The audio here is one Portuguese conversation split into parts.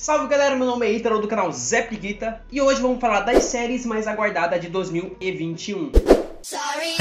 Salve galera, meu nome é Ítalo do canal Zé Piguita e hoje vamos falar das séries mais aguardadas de 2021. Sorry,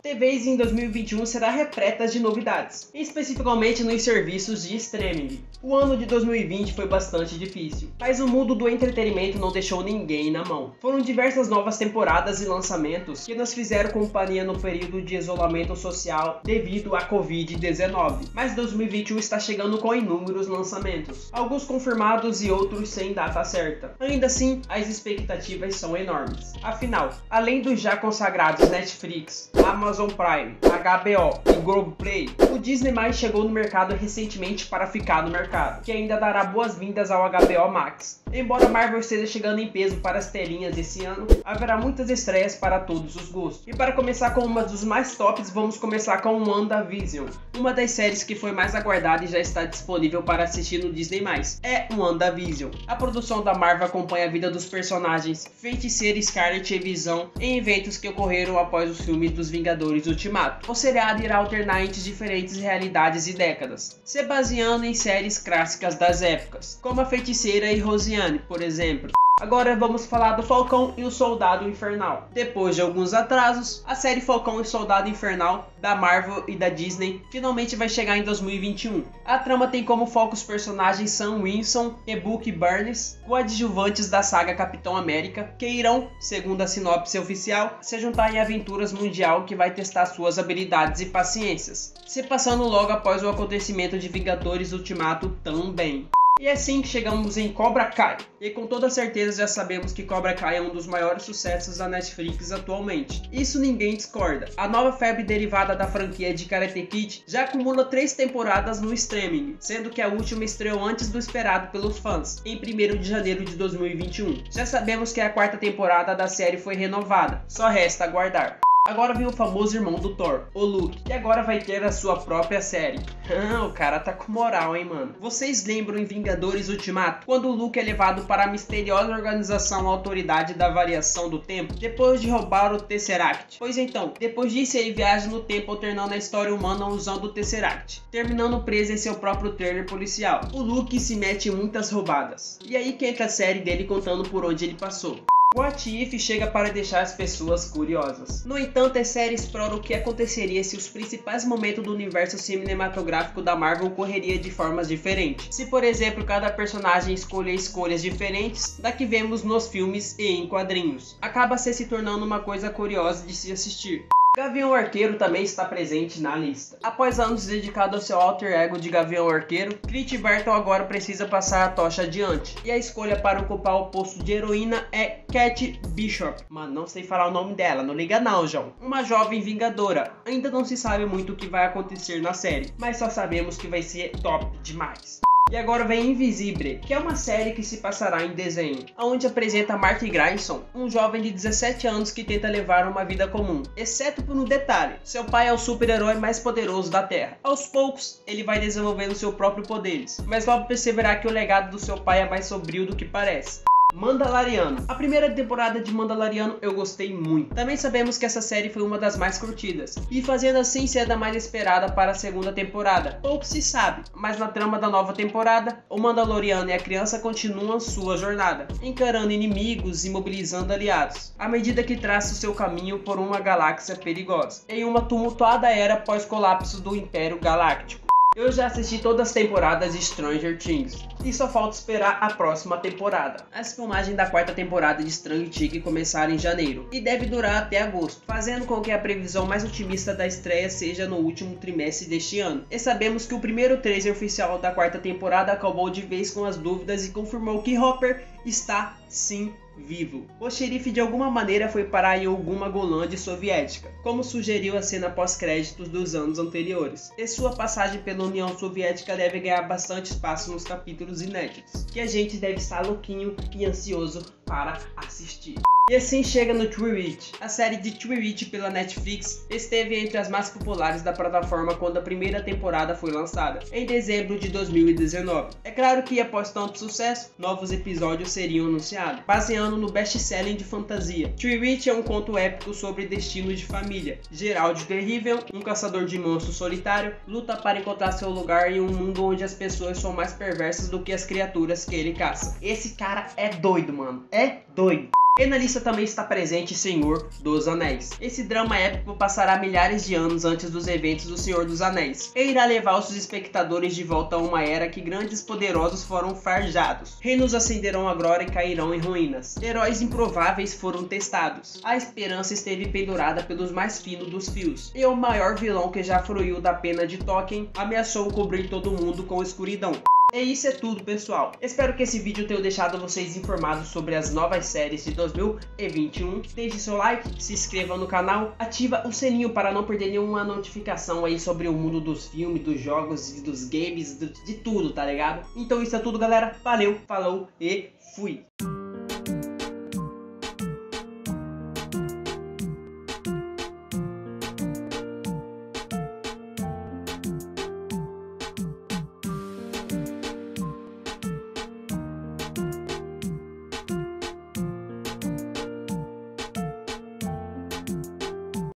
TVs em 2021 será repleta de novidades, especificamente nos serviços de streaming. O ano de 2020 foi bastante difícil, mas o mundo do entretenimento não deixou ninguém na mão. Foram diversas novas temporadas e lançamentos que nos fizeram companhia no período de isolamento social devido à Covid-19. Mas 2021 está chegando com inúmeros lançamentos, alguns confirmados e outros sem data certa. Ainda assim, as expectativas são enormes. Afinal, além dos já consagrados Netflix, Amazon Prime, HBO e Globoplay, o Disney chegou no mercado recentemente para ficar no mercado, que ainda dará boas-vindas ao HBO Max. Embora Marvel esteja chegando em peso para as telinhas esse ano, haverá muitas estreias para todos os gostos. E para começar com uma dos mais tops, vamos começar com WandaVision, uma das séries que foi mais aguardada e já está disponível para assistir no Disney+. É WandaVision. A produção da Marvel acompanha a vida dos personagens Feiticeira Scarlet e Visão em eventos que ocorreram após os filmes dos Vingadores Ultimato. O seriado irá alternar entre diferentes realidades e décadas, se baseando em séries clássicas das épocas, como a Feiticeira e Rosiane, por exemplo. Agora vamos falar do Falcão e o Soldado Infernal. Depois de alguns atrasos, a série Falcão e Soldado Infernal da Marvel e da Disney finalmente vai chegar em 2021. A trama tem como foco os personagens Sam Winston e Bucky Barnes, coadjuvantes da saga Capitão América, que irão, segundo a sinopse oficial, se juntar em aventuras mundial que vai testar suas habilidades e paciências, se passando logo após o acontecimento de Vingadores Ultimato também. E é assim que chegamos em Cobra Kai. E com toda certeza já sabemos que Cobra Kai é um dos maiores sucessos da Netflix atualmente. Isso ninguém discorda. A nova febre derivada da franquia de Karate Kid já acumula três temporadas no streaming, sendo que a última estreou antes do esperado pelos fãs, em 1 de janeiro de 2021. Já sabemos que a quarta temporada da série foi renovada, só resta aguardar. Agora vem o famoso irmão do Thor, o Luke, que agora vai ter a sua própria série. Ah, o cara tá com moral, hein, mano. Vocês lembram em Vingadores Ultimato, quando o Luke é levado para a misteriosa organização Autoridade da Variação do Tempo, depois de roubar o Tesseract? Pois então, depois disso ele viaja no tempo alternando a história humana usando o Tesseract, terminando preso em seu próprio trailer policial. O Luke se mete em muitas roubadas. E aí que entra a série dele contando por onde ele passou. What If chega para deixar as pessoas curiosas. No entanto, a série explora o que aconteceria se os principais momentos do universo cinematográfico da Marvel ocorreria de formas diferentes. Se, por exemplo, cada personagem escolher escolhas diferentes da que vemos nos filmes e em quadrinhos, acaba se tornando uma coisa curiosa de se assistir. Gavião Arqueiro também está presente na lista. Após anos dedicado ao seu alter ego de Gavião Arqueiro, Crit Barton agora precisa passar a tocha adiante. E a escolha para ocupar o posto de heroína é Cat Bishop. Mano, não sei falar o nome dela, não liga não, João. Uma jovem vingadora. Ainda não se sabe muito o que vai acontecer na série, mas só sabemos que vai ser top demais. E agora vem Invisible, que é uma série que se passará em desenho, onde apresenta Mark Grayson, um jovem de 17 anos que tenta levar uma vida comum, exceto por um detalhe: seu pai é o super-herói mais poderoso da Terra. Aos poucos, ele vai desenvolvendo seu próprio poderes, mas logo perceberá que o legado do seu pai é mais sombrio do que parece. Mandaloriano. A primeira temporada de Mandaloriano eu gostei muito. Também sabemos que essa série foi uma das mais curtidas, e fazendo assim ser da mais esperada para a segunda temporada. Pouco se sabe, mas na trama da nova temporada, o Mandaloriano e a criança continuam sua jornada, encarando inimigos e mobilizando aliados, à medida que traça o seu caminho por uma galáxia perigosa, em uma tumultuada era pós-colapso do Império Galáctico. Eu já assisti todas as temporadas de Stranger Things e só falta esperar a próxima temporada. As filmagens da quarta temporada de Stranger Things começaram em janeiro e deve durar até agosto, fazendo com que a previsão mais otimista da estreia seja no último trimestre deste ano. E sabemos que o primeiro trailer oficial da quarta temporada acabou de vez com as dúvidas e confirmou que Hopper está sim vivo. O xerife de alguma maneira foi parar em alguma Golândia soviética, como sugeriu a cena pós-créditos dos anos anteriores. E sua passagem pela União Soviética deve ganhar bastante espaço nos capítulos inéditos, que a gente deve estar louquinho e ansioso para assistir. E assim chega no True Witch. A série de True Witch pela Netflix esteve entre as mais populares da plataforma quando a primeira temporada foi lançada, em dezembro de 2019. É claro que após tanto sucesso, novos episódios seriam anunciados, baseando no best-selling de fantasia. True Witch é um conto épico sobre destino de família. Gerald Terrível, um caçador de monstros solitário, luta para encontrar seu lugar em um mundo onde as pessoas são mais perversas do que as criaturas que ele caça. Esse cara é doido, mano. É doido. E na lista também está presente Senhor dos Anéis. Esse drama épico passará milhares de anos antes dos eventos do Senhor dos Anéis e irá levar os espectadores de volta a uma era que grandes poderosos foram farjados. Reinos ascenderão a glória e cairão em ruínas. Heróis improváveis foram testados. A esperança esteve pendurada pelos mais finos dos fios. E o maior vilão que já fruiu da pena de Tolkien ameaçou cobrir todo mundo com escuridão. E isso é tudo, pessoal. Espero que esse vídeo tenha deixado vocês informados sobre as novas séries de 2021. Deixe seu like, se inscreva no canal, ativa o sininho para não perder nenhuma notificação aí sobre o mundo dos filmes, dos jogos, dos games, de tudo, tá ligado? Então isso é tudo, galera. Valeu, falou e fui!